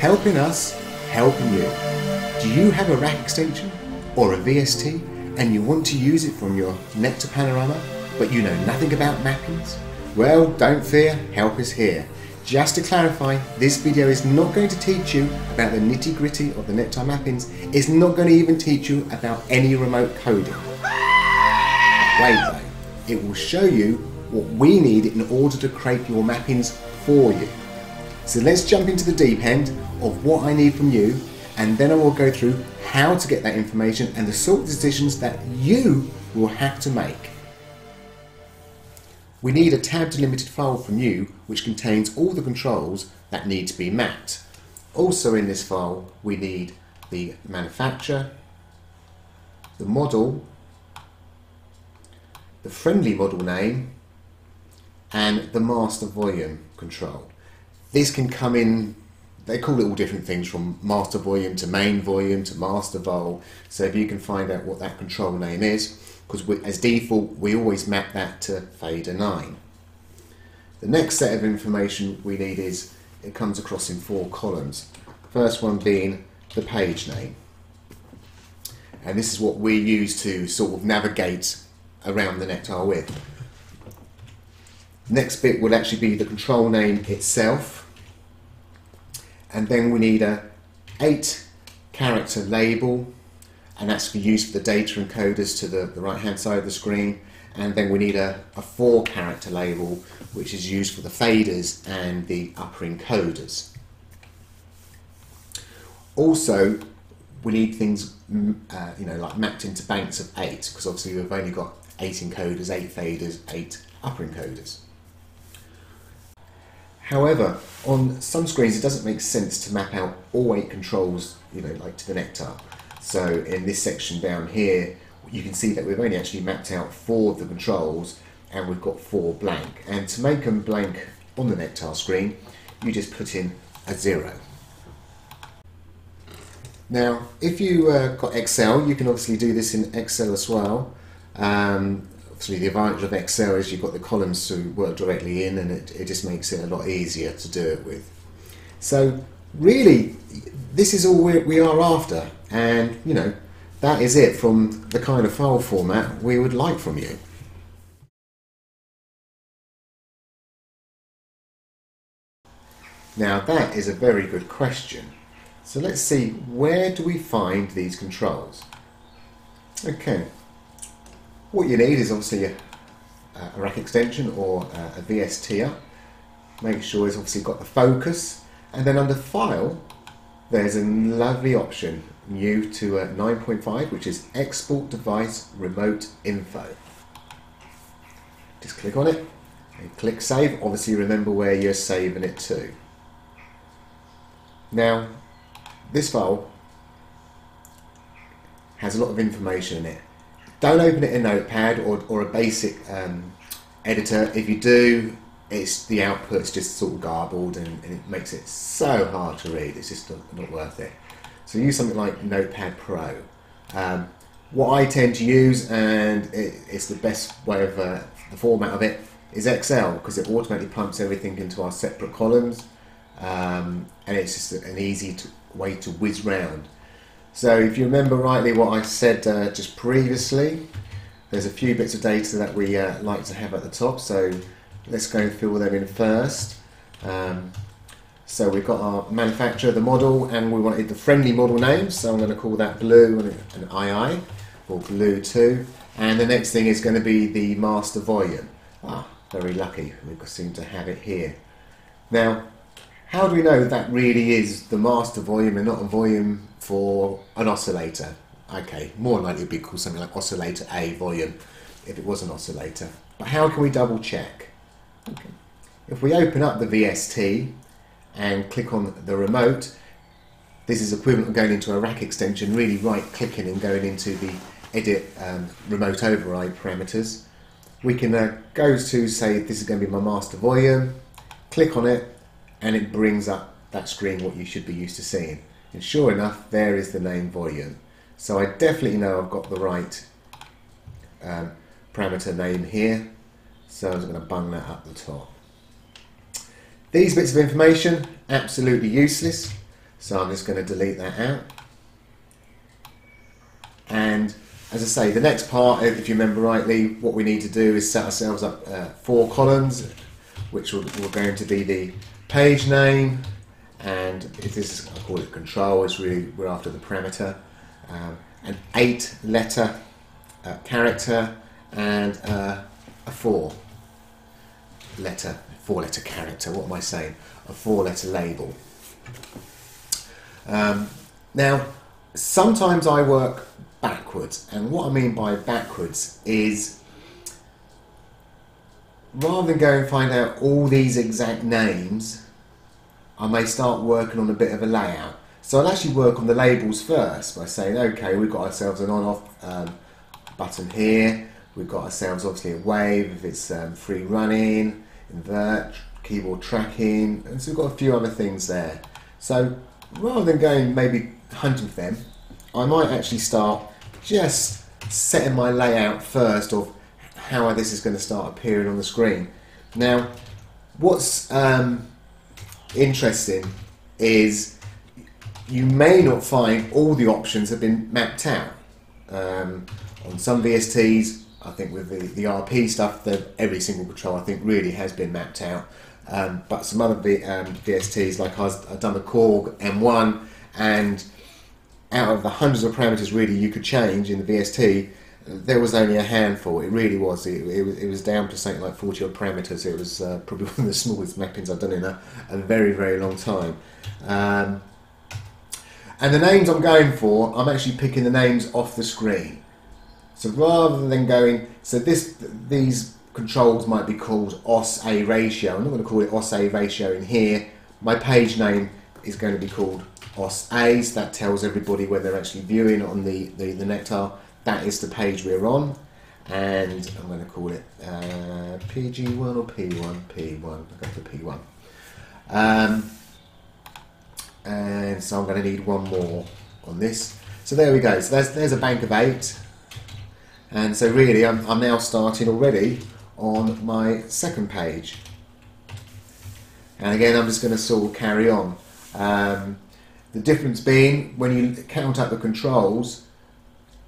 Helping us, helping you. Do you have a rack extension or a VST and you want to use it from your Nektar Panorama but you know nothing about mappings? Well, don't fear, help is here. Just to clarify, this video is not going to teach you about the nitty gritty of the Nektar mappings. It's not going to even teach you about any remote coding. Wait though, it will show you what we need in order to create your mappings for you. So let's jump into the deep end of what I need from you and then I will go through how to get that information and the sort of decisions that you will have to make. We need a tab delimited file from you which contains all the controls that need to be mapped. Also in this file we need the manufacturer, the model, the friendly model name and the master volume control. This can come in, they call it all different things from master volume to main volume to master vol. So if you can find out what that control name is, because as default we always map that to fader 9. The next set of information we need is it comes across in four columns. First one being the page name. And this is what we use to sort of navigate around the Nektar with. Next bit will actually be the control name itself. And then we need a eight character label and that's for use for the data encoders to the, the right hand side of the screen. And then we need a, a four character label, which is used for the faders and the upper encoders. Also, we need things, mm, uh, you know, like mapped into banks of eight, because obviously we've only got eight encoders, eight faders, eight upper encoders. However, on some screens it doesn't make sense to map out all eight controls, you know, like to the Nektar. So in this section down here, you can see that we've only actually mapped out four of the controls and we've got four blank. And to make them blank on the Nektar screen, you just put in a zero. Now, if you uh, got Excel, you can obviously do this in Excel as well. Um, obviously, the advantage of Excel is you've got the columns to work directly in, and it, it just makes it a lot easier to do it with. So, really, this is all we, we are after, and you know, that is it from the kind of file format we would like from you. Now that is a very good question. So let's see, where do we find these controls? Okay, what you need is obviously a, a rack extension or a, a VSTer. Make sure it's obviously got the focus, and then under File, there's a lovely option new to uh, 9.5, which is Export Device Remote Info. Just click on it and click Save. Obviously, remember where you're saving it to. Now, this file has a lot of information in it. Don't open it in Notepad or, or a basic um, editor. If you do, it's the output's just sort of garbled and, and, it makes it so hard to read. It's just not, not worth it. So use something like Notepad Pro. Um, what I tend to use, and it, it's the best way of uh, the format of it, is Excel because it automatically pumps everything into our separate columns, um, and it's just an easy to, way to whiz round. So if you remember rightly what I said uh, just previously, there's a few bits of data that we uh, like to have at the top. So let's go and fill them in first. Um, so we've got our manufacturer, the model, and we wanted the friendly model name. So I'm going to call that blue and an II, or blue 2. And the next thing is going to be the master volume. Ah, very lucky, we seem to have it here. Now, how do we know that really is the master volume and not a volume for an oscillator? Okay, more likely it'd be called something like oscillator A volume if it was an oscillator. But how can we double check? Okay. If we open up the VST and click on the remote, this is equivalent of going into a rack extension, really right clicking and going into the edit um, remote override parameters. We can uh, go to say this is going to be my master volume, click on it and it brings up that screen what you should be used to seeing. And sure enough, there is the name volume. So I definitely know I've got the right um, parameter name here. So I'm going to bung that up the top. These bits of information, absolutely useless. So I'm just going to delete that out. And as I say, the next part, if you remember rightly, what we need to do is set ourselves up uh, four columns, which will going to be the page name, and this is, I call it control, it's really, we're after the parameter, um, an eight letter uh, character, and uh, a four letter, four letter character, what am I saying? A four letter label. Um, now, sometimes I work backwards, and what I mean by backwards is rather than go and find out all these exact names, I may start working on a bit of a layout. So I'll actually work on the labels first by saying, okay, we've got ourselves an on-off um, button here. We've got ourselves obviously a wave if it's um, free running, invert, keyboard tracking, and so we've got a few other things there. So rather than going maybe hunting for them, I might actually start just setting my layout first of how this is going to start appearing on the screen. Now, what's um, interesting is you may not find all the options have been mapped out. Um, on some VSTs, I think with the, the RP stuff, the, every single control I think really has been mapped out. Um, but some other v, um, VSTs, like I was, I've done the Korg M1, and out of the hundreds of parameters really you could change in the VST, there was only a handful. It really was. It, it, was, it was down to something like 40 odd parameters. It was uh, probably one of the smallest mappings I've done in a, a very, very long time. Um, and the names I'm going for, I'm actually picking the names off the screen. So rather than going, so this these controls might be called OS A ratio. I'm not going to call it OS A ratio in here. My page name is going to be called OS A, so that tells everybody when they're actually viewing on the, the, the Nektar, that is the page we're on. And I'm going to call it uh, PG1 or P1, P1, I'll go for P1. Um, and so I'm going to need one more on this. So there we go. So there's, there's a bank of eight. And so really I'm, I'm now starting already on my second page. And again, I'm just going to sort of carry on. Um, the difference being when you count up the controls,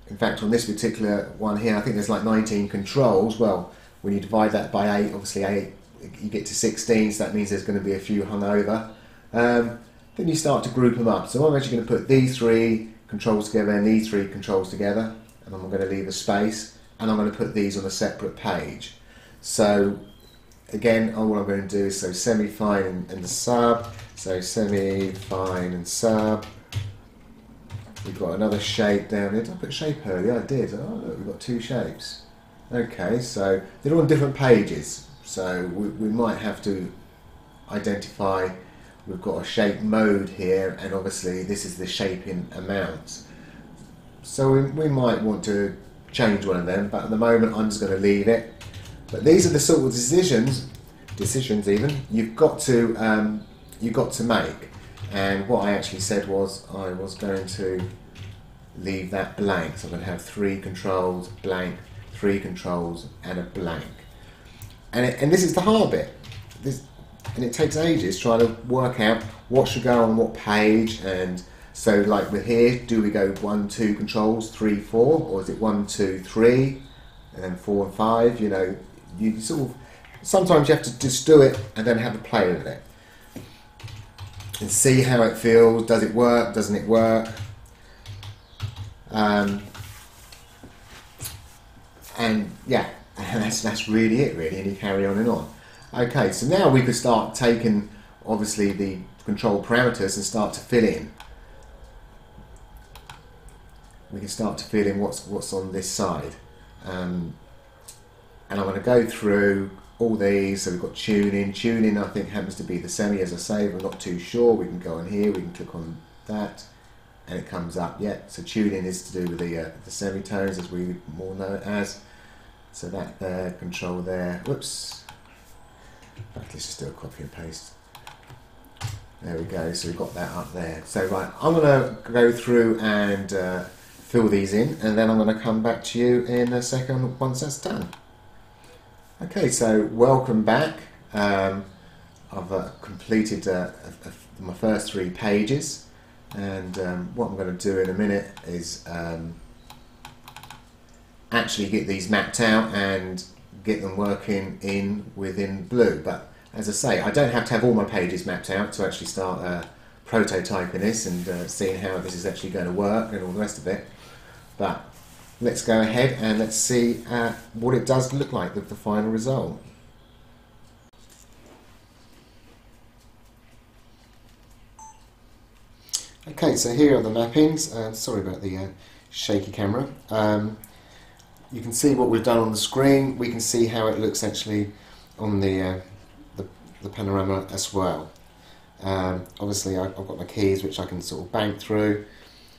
in fact on this particular one here, I think there's like 19 controls. Well, when you divide that by 8, obviously 8, you get to 16, so that means there's going to be a few hung over. Um, then you start to group them up. So I'm actually going to put these three controls together and these three controls together, and I'm going to leave a space, and I'm going to put these on a separate page. So again, all I'm going to do is so semi-fine and, and sub, so semi-fine and sub. We've got another shape down here. Did I put shape earlier? I did. Oh, look, we've got two shapes. Okay, so they're on different pages. So we, we might have to identify, we've got a shape mode here, and obviously this is the shaping amount. So we, we might want to change one of them, but at the moment I'm just going to leave it. But these are the sort of decisions, decisions even, you've got to um, you've got to make. And what I actually said was I was going to leave that blank. So I'm going to have three controls, blank, three controls, and a blank. And, it, and this is the hard bit. This, and it takes ages trying to work out what should go on what page. And so, like with here, do we go one, two controls, three, four, or is it one, two, three, and then four and five? You know, you sort of sometimes you have to just do it and then have a play with it and see how it feels. Does it work? Doesn't it work? Um, and yeah, that's that's really it, really. And you carry on and on. Okay, so now we could start taking obviously the control parameters and start to fill in. We can start to fill in what's what's on this side. Um, and I'm going to go through all these. So we've got tuning. Tuning, I think, happens to be the semi, as I say. We're not too sure. We can go on here. We can click on that, and it comes up. Yeah. So tuning is to do with the uh, the semitones, as we more know it as. So that there, control there. Whoops. Let's just do a copy and paste. There we go. So we've got that up there. So right, I'm going to go through and uh, fill these in, and then I'm going to come back to you in a second once that's done. Okay, so welcome back. Um, I've uh, completed uh, my first three pages. And um, what I'm going to do in a minute is um, actually get these mapped out and get them working in within Blue. But as I say, I don't have to have all my pages mapped out to actually start uh, prototyping this and uh, seeing how this is actually going to work and all the rest of it. But let's go ahead and let's see uh, what it does look like, the, the final result. Okay, so here are the mappings. Uh, sorry about the uh, shaky camera. Um, you can see what we've done on the screen. We can see how it looks actually on the uh, the, the, panorama as well. Um, obviously, I've got my keys which I can sort of bank through,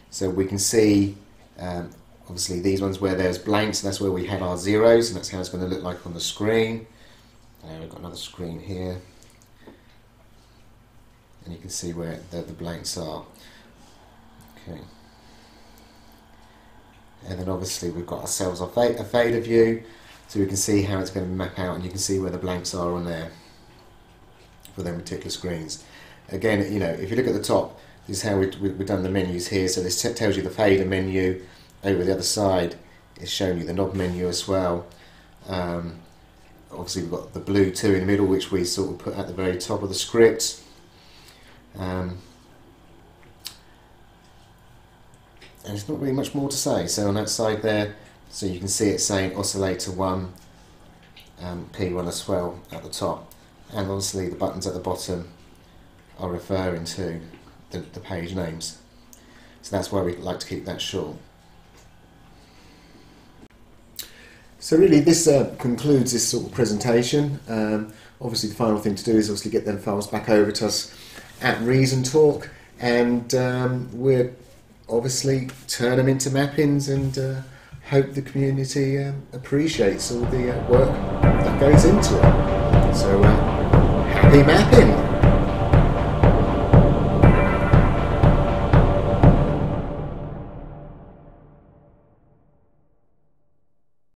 so we can see. Um, obviously, these ones where there's blanks, that's where we have our zeros, and that's how it's going to look like on the screen. And we've got another screen here, and you can see where the, the blanks are. Okay. And then obviously we've got ourselves a, fade, a fader view, so we can see how it's going to map out, and you can see where the blanks are on there for them particular screens. Again, you know, if you look at the top, this is how we, we, we've done the menus here. So this tells you the fader menu. Over the other side, is showing you the knob menu as well. Um, obviously, we've got the blue two in the middle, which we sort of put at the very top of the script. Um, and there's not really much more to say. So on that side there, so you can see it saying oscillator 1, um, P1 as well at the top. And obviously the buttons at the bottom are referring to the, the page names. So that's why we like to keep that short. So really this uh, concludes this sort of presentation. Um, obviously the final thing to do is obviously get them files back over to us at Reason Talk and um, we're obviously turn them into mappings and uh, hope the community um, appreciates all the uh, work that goes into it. So, uh, happy mapping!